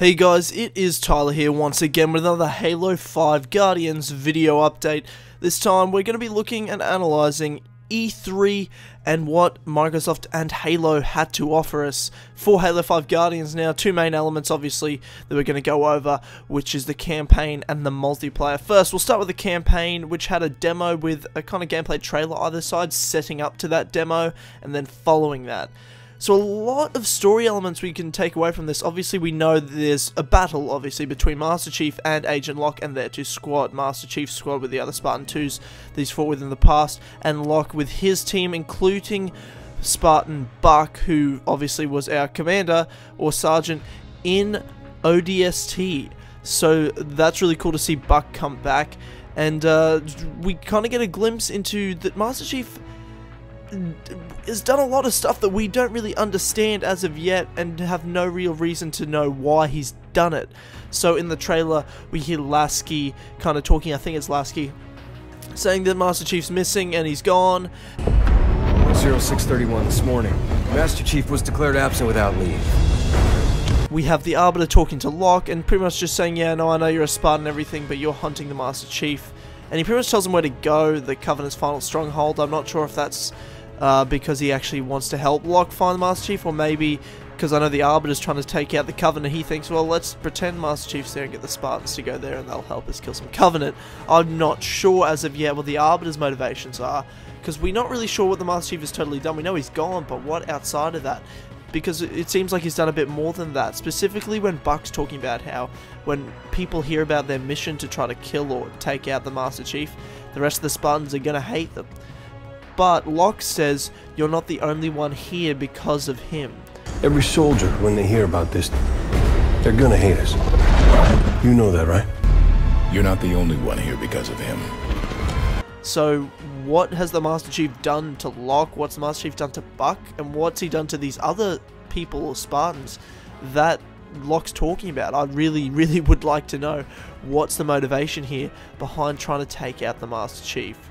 Hey guys, it is Tyler here once again with another Halo 5 Guardians video update. This time we're going to be looking and analysing E3 and what Microsoft and Halo had to offer us for Halo 5 Guardians. Now, two main elements obviously that we're going to go over, which is the campaign and the multiplayer. First, we'll start with the campaign, which had a demo with a kind of gameplay trailer either side setting up to that demo, and then following that. So a lot of story elements we can take away from this. Obviously, we know there's a battle, obviously, between Master Chief and Agent Locke and their two squad. Master Chief's squad with the other Spartan 2s that he's fought with in the past, and Locke with his team, including Spartan Buck, who obviously was our commander or sergeant in ODST. So that's really cool to see Buck come back. And uh, we kind of get a glimpse into that Master Chief has done a lot of stuff that we don't really understand as of yet and have no real reason to know why he's done it. So in the trailer, we hear Lasky kind of talking, I think it's Lasky, saying that Master Chief's missing and he's gone. 0631 this morning. Master Chief was declared absent without leave. We have the Arbiter talking to Locke and pretty much just saying, yeah, no, I know you're a Spartan and everything, but you're hunting the Master Chief. And he pretty much tells him where to go, the Covenant's final stronghold. I'm not sure if that's uh, because he actually wants to help Locke find the Master Chief, or maybe because I know the Arbiter's trying to take out the Covenant, he thinks, well, let's pretend Master Chief's there and get the Spartans to go there and they'll help us kill some Covenant. I'm not sure as of yet what the Arbiter's motivations are, because we're not really sure what the Master Chief has totally done. We know he's gone, but what outside of that? Because it seems like he's done a bit more than that, specifically when Buck's talking about how when people hear about their mission to try to kill or take out the Master Chief, the rest of the Spartans are going to hate them. But Locke says you're not the only one here because of him. Every soldier, when they hear about this, they're gonna hate us. You know that, right? You're not the only one here because of him. So, what has the Master Chief done to Locke? What's the Master Chief done to Buck? And what's he done to these other people or Spartans that Locke's talking about? I really, really would like to know what's the motivation here behind trying to take out the Master Chief.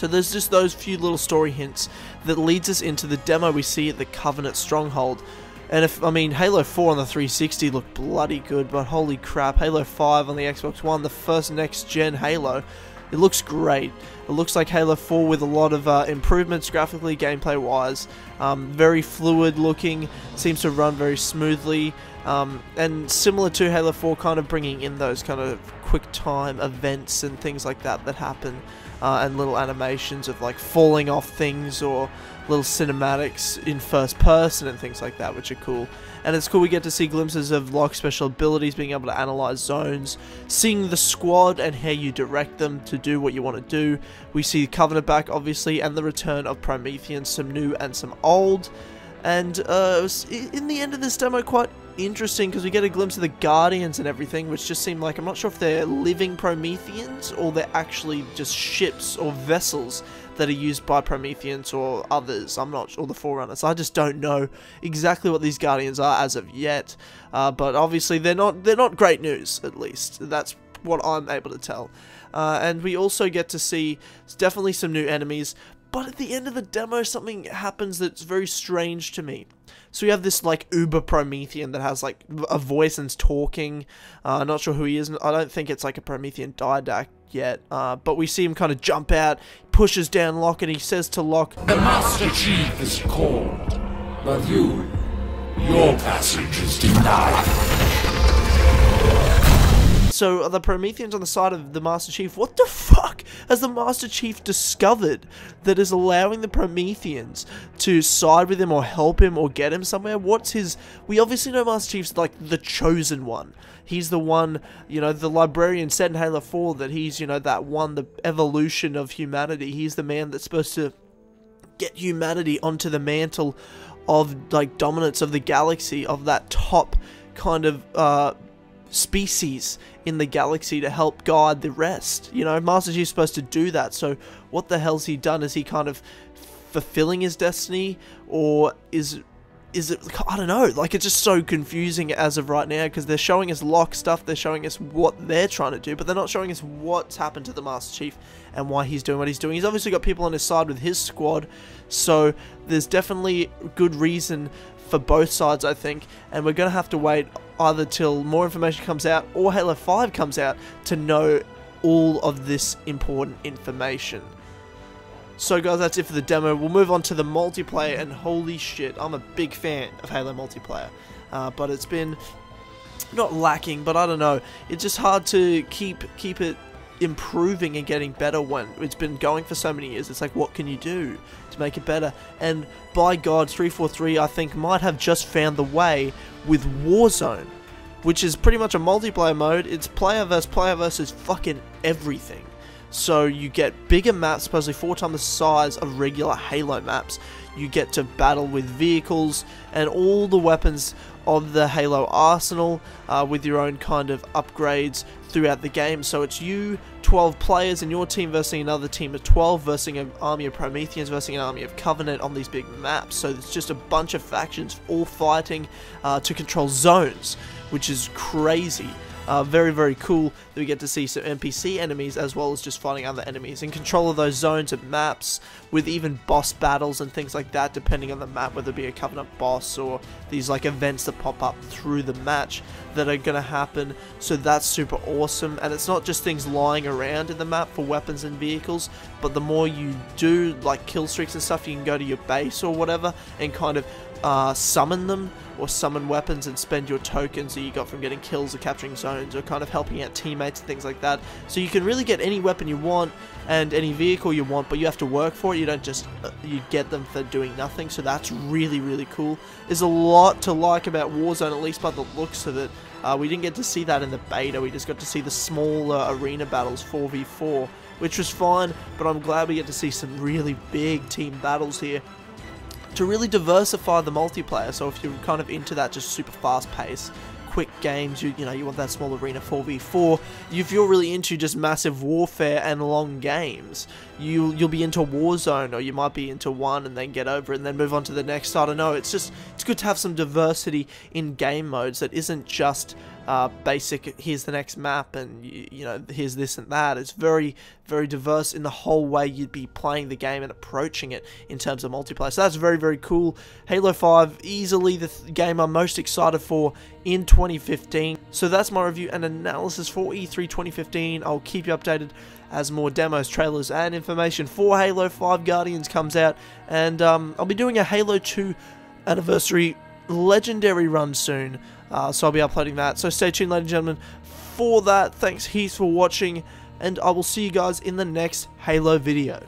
So there's just those few little story hints that leads us into the demo we see at the Covenant Stronghold. And if, I mean, Halo 4 on the 360 looked bloody good, but holy crap, Halo 5 on the Xbox One, the first next-gen Halo, it looks great. It looks like Halo 4 with a lot of uh, improvements graphically, gameplay-wise. Um, very fluid looking, seems to run very smoothly. Um, and similar to Halo 4, kind of bringing in those kind of quick time events and things like that that happen uh, and little animations of like falling off things or little cinematics in first person and things like that, which are cool. And it's cool we get to see glimpses of Locke's special abilities, being able to analyze zones, seeing the squad and how you direct them to do what you want to do. We see Covenant back, obviously, and the return of Prometheans, some new and some old. And uh, in the end of this demo, quite interesting because we get a glimpse of the Guardians and everything, which just seem like I'm not sure if they're living Prometheans or they're actually just ships or vessels that are used by Prometheans or others. I'm not sure, the Forerunners. I just don't know exactly what these Guardians are as of yet. Uh, but obviously they're not they're not great news. At least that's what I'm able to tell. Uh, and we also get to see definitely some new enemies, but at the end of the demo, something happens that's very strange to me. So we have this like Uber Promethean that has like a voice and's talking. Uh, not sure who he is. I don't think it's like a Promethean didact yet. Uh, but we see him kind of jump out, pushes down Locke, and he says to Locke, The Master Chief is called, but you, your passage is denied. So are the Prometheans on the side of the Master Chief, what the fuck has the Master Chief discovered that is allowing the Prometheans to side with him or help him or get him somewhere? What's his... We obviously know Master Chief's like the chosen one. He's the one, you know, the librarian said in Halo 4 that he's, you know, that one, the evolution of humanity. He's the man that's supposed to get humanity onto the mantle of, like, dominance of the galaxy, of that top kind of, uh, species in the galaxy to help guide the rest. You know, Master Chief's supposed to do that, so what the hell's he done? Is he kind of fulfilling his destiny, or is is it I don't know. Like it's just so confusing as of right now because they're showing us Locke stuff. They're showing us what they're trying to do but they're not showing us what's happened to the Master Chief and why he's doing what he's doing. He's obviously got people on his side with his squad. So there's definitely good reason for both sides I think and we're gonna have to wait either till more information comes out or Halo 5 comes out to know all of this important information. So guys, that's it for the demo. We'll move on to the multiplayer, and holy shit, I'm a big fan of Halo multiplayer. Uh, but it's been not lacking, but I don't know. It's just hard to keep keep it improving and getting better when it's been going for so many years. It's like, what can you do to make it better? And by God, 343, I think, might have just found the way with Warzone, which is pretty much a multiplayer mode. It's player versus player versus fucking everything. So you get bigger maps, supposedly four times the size of regular Halo maps. You get to battle with vehicles and all the weapons of the Halo arsenal uh, with your own kind of upgrades throughout the game. So it's you, 12 players, and your team versus another team of 12 versus an army of Prometheans versus an army of Covenant on these big maps. So it's just a bunch of factions all fighting uh, to control zones, which is crazy. Uh, very, very cool that we get to see some NPC enemies as well as just fighting other enemies and control of those zones and maps with even boss battles and things like that depending on the map, whether it be a Covenant boss or these like events that pop up through the match that are going to happen. So that's super awesome and it's not just things lying around in the map for weapons and vehicles, but the more you do like kill streaks and stuff, you can go to your base or whatever and kind of uh, summon them or summon weapons and spend your tokens that you got from getting kills or capturing zones or kind of helping out teammates and things like that. So you can really get any weapon you want and any vehicle you want, but you have to work for it. You don't just uh, you get them for doing nothing. So that's really really cool. There's a lot to like about Warzone, at least by the looks of it. Uh, we didn't get to see that in the beta. We just got to see the smaller arena battles 4v4, which was fine. But I'm glad we get to see some really big team battles here to really diversify the multiplayer. So if you're kind of into that just super fast pace, quick games, you you know you want that small arena 4v4. If you're really into just massive warfare and long games, you you'll be into Warzone or you might be into one and then get over it and then move on to the next. I don't know. It's just it's good to have some diversity in game modes that isn't just uh, basic, here's the next map, and you, know, here's this and that. It's very, very diverse in the whole way you'd be playing the game and approaching it in terms of multiplayer. So that's very, very cool. Halo 5, easily the th game I'm most excited for in 2015. So that's my review and analysis for E3 2015. I'll keep you updated as more demos, trailers, and information for Halo 5 Guardians comes out. And um, I'll be doing a Halo 2 anniversary legendary run soon. Uh, so I'll be uploading that. So stay tuned, ladies and gentlemen, for that. Thanks heaps for watching, and I will see you guys in the next Halo video.